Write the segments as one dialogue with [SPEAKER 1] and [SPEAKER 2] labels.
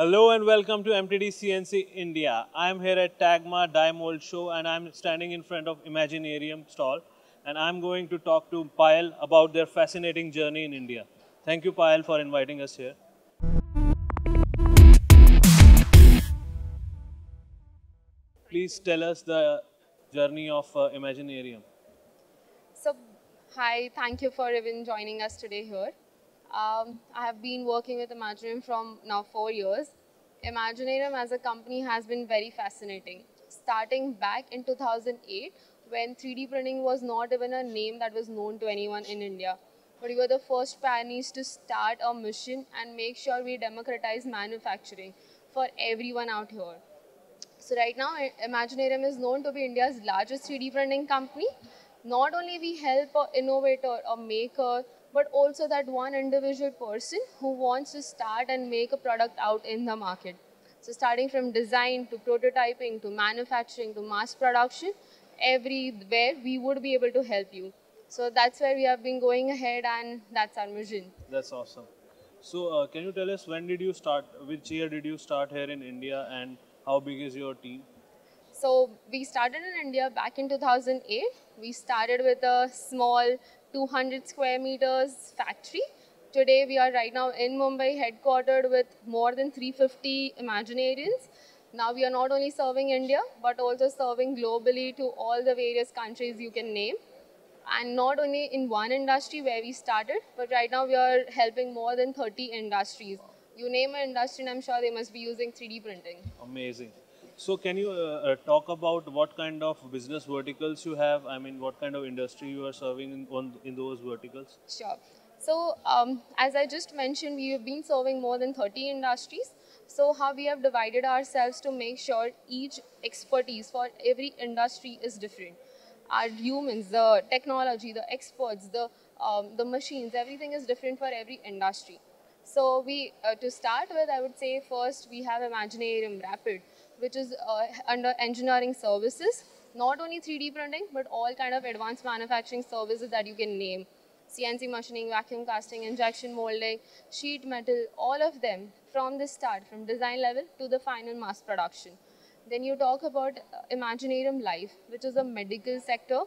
[SPEAKER 1] Hello and welcome to MTD CNC India. I am here at Tagma Die Mold Show and I'm standing in front of Imaginarium stall and I'm going to talk to Payal about their fascinating journey in India. Thank you Payal for inviting us here. Please tell us the journey of uh, Imaginarium.
[SPEAKER 2] So, hi, thank you for even joining us today here. Um, I have been working with Imaginarium from now four years. Imaginarium as a company has been very fascinating. Starting back in 2008, when 3D printing was not even a name that was known to anyone in India. But we were the first pioneers to start a mission and make sure we democratize manufacturing for everyone out here. So right now, Imaginarium is known to be India's largest 3D printing company. Not only we help an innovator, or a maker, but also that one individual person who wants to start and make a product out in the market. So starting from design to prototyping to manufacturing to mass production, everywhere we would be able to help you. So that's where we have been going ahead and that's our mission.
[SPEAKER 1] That's awesome. So uh, can you tell us when did you start, which year did you start here in India and how big is your team?
[SPEAKER 2] So we started in India back in 2008. We started with a small 200 square meters factory. Today we are right now in Mumbai headquartered with more than 350 Imaginarians. Now we are not only serving India but also serving globally to all the various countries you can name. And not only in one industry where we started, but right now we are helping more than 30 industries. You name an industry and I'm sure they must be using 3D printing.
[SPEAKER 1] Amazing. So can you uh, uh, talk about what kind of business verticals you have? I mean, what kind of industry you are serving in, on, in those verticals?
[SPEAKER 2] Sure. So um, as I just mentioned, we have been serving more than 30 industries. So how we have divided ourselves to make sure each expertise for every industry is different. Our humans, the technology, the experts, the, um, the machines, everything is different for every industry. So we, uh, to start with, I would say first we have Imaginarium Rapid which is uh, under engineering services. Not only 3D printing, but all kind of advanced manufacturing services that you can name. CNC machining, vacuum casting, injection molding, sheet metal, all of them from the start, from design level to the final mass production. Then you talk about uh, Imaginarium Life, which is a medical sector.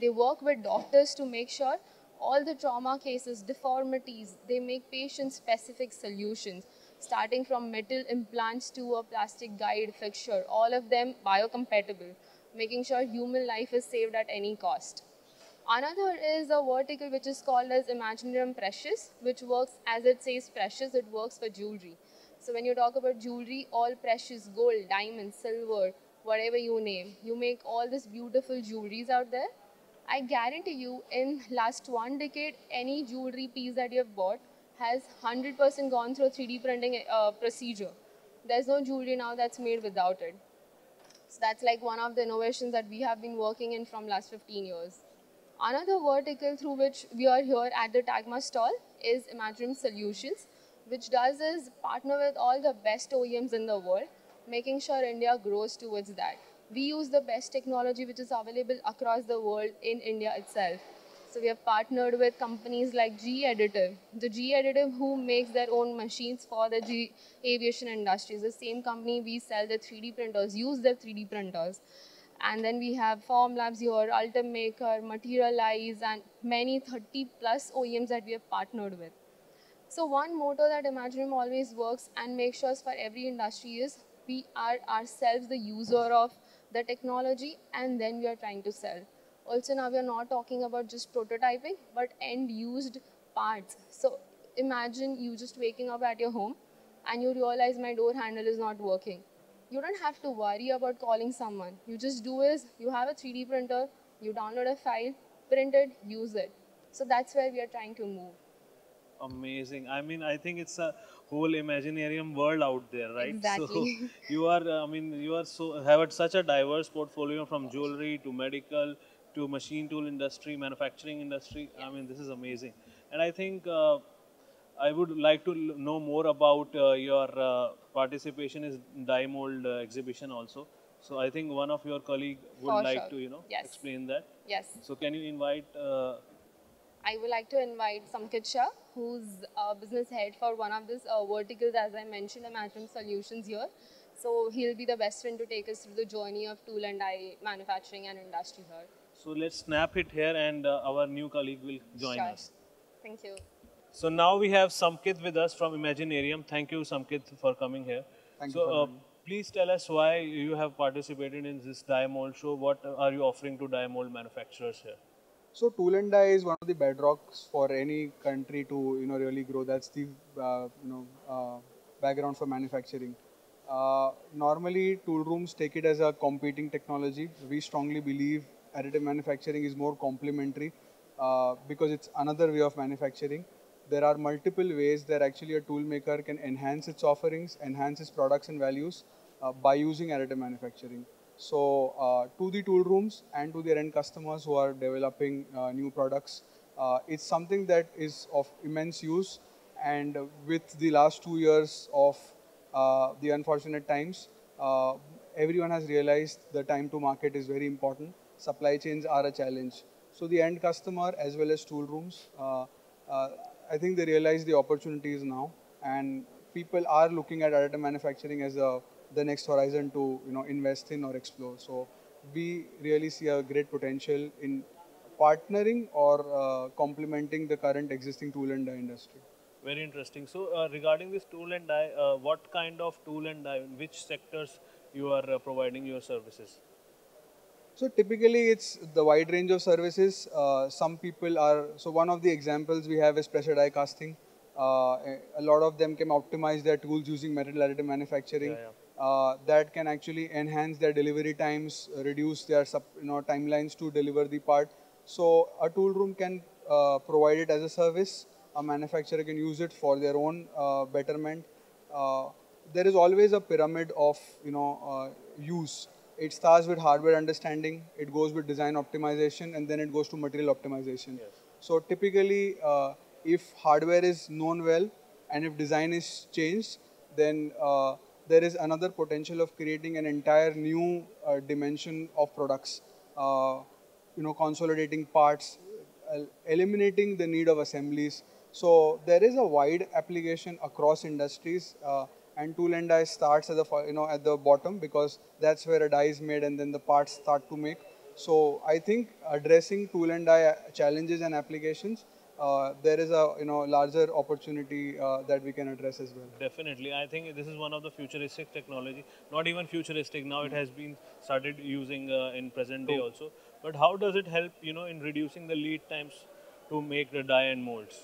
[SPEAKER 2] They work with doctors to make sure all the trauma cases, deformities, they make patient-specific solutions starting from metal implants to a plastic guide fixture, all of them biocompatible, making sure human life is saved at any cost. Another is a vertical which is called as Imaginarium Precious, which works as it says precious, it works for jewelry. So when you talk about jewelry, all precious gold, diamond, silver, whatever you name, you make all these beautiful jewelries out there. I guarantee you in last one decade, any jewelry piece that you have bought has 100% gone through a 3D printing uh, procedure. There's no jewelry now that's made without it. So that's like one of the innovations that we have been working in from last 15 years. Another vertical through which we are here at the Tagma stall is Imaginarium Solutions, which does is partner with all the best OEMs in the world, making sure India grows towards that. We use the best technology which is available across the world in India itself. So we have partnered with companies like GE Additive. The GE Additive who makes their own machines for the G aviation industry. The same company we sell the 3D printers, use their 3D printers. And then we have Formlabs here, Ultimaker, Materialise, and many 30 plus OEMs that we have partnered with. So one motto that Imaginarium always works and makes sure for every industry is we are ourselves the user of the technology and then we are trying to sell. Also now we are not talking about just prototyping, but end used parts. So imagine you just waking up at your home and you realize my door handle is not working. You don't have to worry about calling someone. You just do is you have a 3D printer, you download a file, print it, use it. So that's where we are trying to move.
[SPEAKER 1] Amazing. I mean, I think it's a whole Imaginarium world out there, right?
[SPEAKER 2] Exactly.
[SPEAKER 1] So you are, I mean, you are so have such a diverse portfolio from jewelry to medical to machine tool industry, manufacturing industry. I mean, this is amazing. And I think uh, I would like to know more about uh, your uh, participation in die mold uh, exhibition also. So I think one of your colleague would
[SPEAKER 2] For
[SPEAKER 1] like
[SPEAKER 2] sure.
[SPEAKER 1] to, you know,
[SPEAKER 2] Yes.
[SPEAKER 1] explain that.
[SPEAKER 2] Yes.
[SPEAKER 1] So can you invite uh,
[SPEAKER 2] I would like to invite Samkit Shah, who's a business head for one of these uh, verticals, as I mentioned, the management solutions here. So he'll be the best friend to take us through the journey of tool and die manufacturing and industry here.
[SPEAKER 1] So let's snap it here and uh, our new colleague will join
[SPEAKER 2] Sure.
[SPEAKER 1] us.
[SPEAKER 2] Thank you.
[SPEAKER 1] So now we have Samkit with us from Imaginarium. Thank you, Samkit, for coming here.
[SPEAKER 3] Thank you
[SPEAKER 1] so,
[SPEAKER 3] for
[SPEAKER 1] uh,
[SPEAKER 3] having
[SPEAKER 1] please tell us why you have participated in this die mold show. What are you offering to die mold manufacturers here?
[SPEAKER 3] So tool and die is one of the bedrocks for any country to you know really grow. That's the uh, you know uh, background for manufacturing. Uh, normally, tool rooms take it as a competing technology. We strongly believe additive manufacturing is more complementary uh, because it's another way of manufacturing. There are multiple ways that actually a toolmaker can enhance its offerings, enhance its products and values uh, by using additive manufacturing. So uh, to the tool rooms and to their end customers who are developing uh, new products, uh, it's something that is of immense use. And with the last two years of uh, the unfortunate times, everyone has realized the time to market is very important. Supply chains are a challenge. So the end customer as well as tool rooms, uh, uh, I think they realize the opportunities now, and people are looking at additive manufacturing as a the next horizon to you know invest in or explore. So we really see a great potential in partnering or uh, complementing the current existing tool and die industry.
[SPEAKER 1] Very interesting. So, uh, regarding this tool and die, uh, what kind of tool and die, which sectors you are uh, providing your services?
[SPEAKER 3] So typically it's the wide range of services. Uh, some people are, so one of the examples we have is pressure die casting. Uh, a lot of them can optimize their tools using metal additive manufacturing.
[SPEAKER 1] Yeah,
[SPEAKER 3] Uh, that can actually enhance their delivery times, reduce their sub, you know, timelines to deliver the part. So a tool room can uh, provide it as a service. A manufacturer can use it for their own uh, betterment. Uh, there is always a pyramid of you know uh, use. It starts with hardware understanding, it goes with design optimization, and then it goes to material optimization.
[SPEAKER 1] Yes.
[SPEAKER 3] So typically, uh, if hardware is known well and if design is changed, then uh, there is another potential of creating an entire new uh, dimension of products. Uh, you know, consolidating parts, el- eliminating the need of assemblies. So there is a wide application across industries, uh, and tool and die starts at the you know at the bottom because that's where a die is made, and then the parts start to make. So I think addressing tool and die challenges and applications, uh, there is a you know larger opportunity uh, that we can address as well.
[SPEAKER 1] Definitely. I think this is one of the futuristic technology. Not even futuristic. Now it has been started using uh, in present day also. But how does it help, you know, in reducing the lead times to make the die and molds?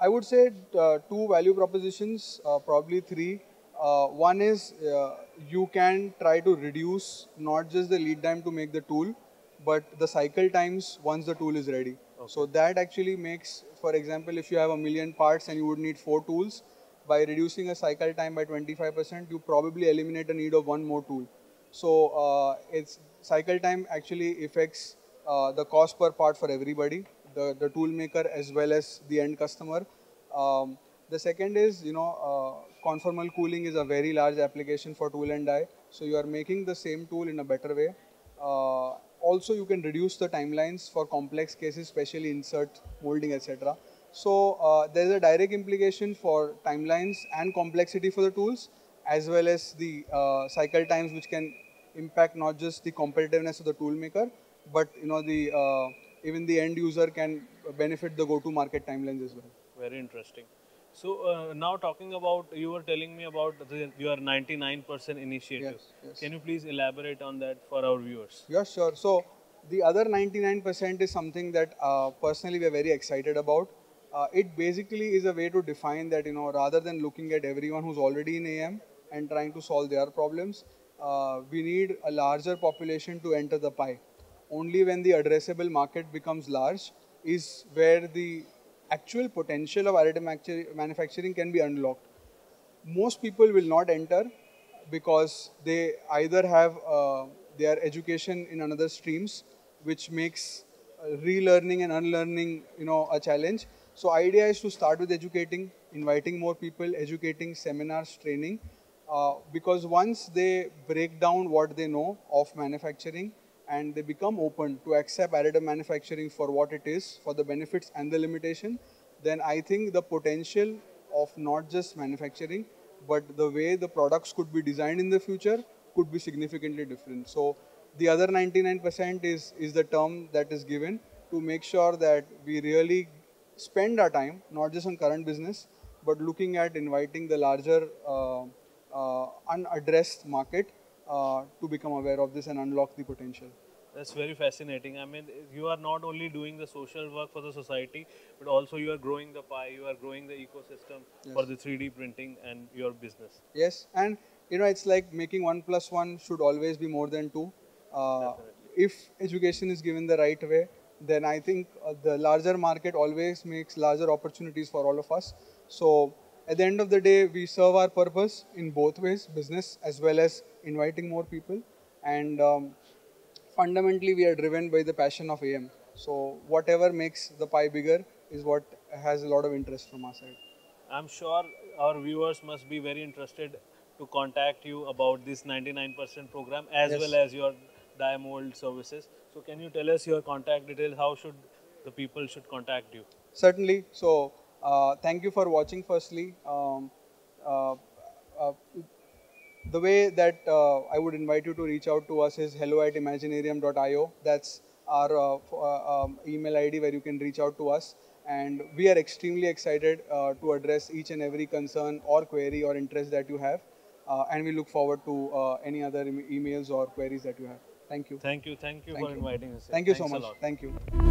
[SPEAKER 3] I would say uh, two value propositions, uh, probably three. Uh, one is uh, you can try to reduce not just the lead time to make the tool, but the cycle times once the tool is ready. So that actually makes, for example, if you have a million parts and you would need four tools, by reducing a cycle time by 25%, you probably eliminate the need of one more tool. So uh, it's cycle time actually affects uh, the cost per part for everybody, the, the tool maker as well as the end customer. Um, the second is, you know, uh, conformal cooling is a very large application for tool and die. So you are making the same tool in a better way. Uh, also, you can reduce the timelines for complex cases, especially insert, molding, etc. So uh, there is a direct implication for timelines and complexity for the tools, as well as the uh, cycle times, which can impact not just the competitiveness of the tool maker, but you know the uh, even the end user can benefit the go-to-market timelines as well.
[SPEAKER 1] Very interesting. So uh, now talking about, you were telling me about the, your 99% initiative.
[SPEAKER 3] Yes, yes.
[SPEAKER 1] Can you please elaborate on that for our viewers?
[SPEAKER 3] Yeah, sure. So the other 99% is something that uh, personally we are very excited about. Uh, it basically is a way to define that, you know, rather than looking at everyone who's already in AM and trying to solve their problems, uh, we need a larger population to enter the pie. Only when the addressable market becomes large is where the actual potential of additive manufacturing can be unlocked. Most people will not enter because they either have uh, their education in another streams which makes uh, relearning and unlearning you know a challenge. So idea is to start with educating inviting more people educating seminars training uh, because once they break down what they know of manufacturing and they become open to accept additive manufacturing for what it is, for the benefits and the limitation, then I think the potential of not just manufacturing, but the way the products could be designed in the future could be significantly different. So the other 99% is, is the term that is given to make sure that we really spend our time, not just on current business, but looking at inviting the larger uh, uh, unaddressed market to become aware of this and unlock the potential.
[SPEAKER 1] That's very fascinating. I mean, you are not only doing the social work for the society, but also you are growing the pie, you are growing the ecosystem for the 3D printing and your business.
[SPEAKER 3] Yes, and you know, it's like making one plus one should always be more than two. Uh, if education is given the right way, then I think uh, the larger market always makes larger opportunities for all of us. So at the end of the day, we serve our purpose in both ways, business as well as inviting more people. And um, fundamentally, we are driven by the passion of AM. So whatever makes the pie bigger is what has a lot of interest from our side.
[SPEAKER 1] I'm sure our viewers must be very interested to contact you about this 99% program as
[SPEAKER 3] Yes.
[SPEAKER 1] well as your die mold services. So can you tell us your contact details? How should the people should contact you?
[SPEAKER 3] Certainly. So, uh, thank you for watching. Firstly, um, uh, uh, the way that uh, I would invite you to reach out to us is hello at imaginarium.io. That's our uh, uh, um, email ID where you can reach out to us. And we are extremely excited uh, to address each and every concern or query or interest that you have. Uh, and we look forward to uh, any other em- emails or queries that you have. Thank you.
[SPEAKER 1] Thank you. Thank you
[SPEAKER 3] Thank
[SPEAKER 1] for
[SPEAKER 3] you.
[SPEAKER 1] inviting us.
[SPEAKER 3] Thank you so
[SPEAKER 1] Thanks a
[SPEAKER 3] much.
[SPEAKER 1] lot.
[SPEAKER 3] Thank you.